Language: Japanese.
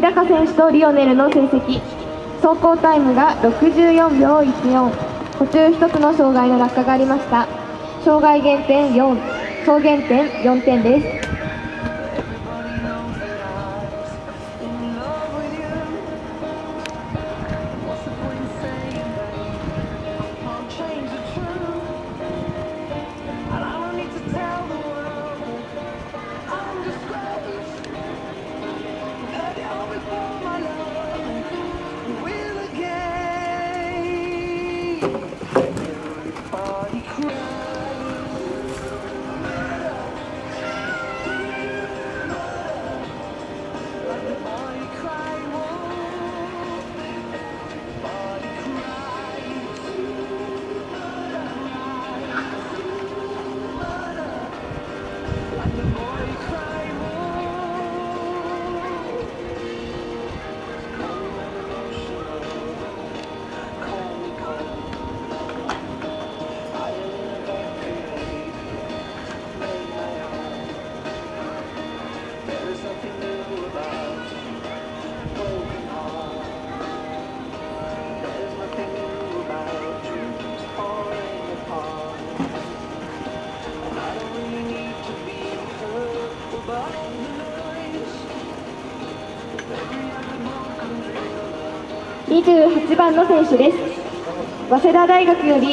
日高選手とリオネルの成績。走行タイムが64秒14途中1つの障害の落下がありました。障害減点4総減点4点です。Yeah. 28番の選手です。早稲田大学より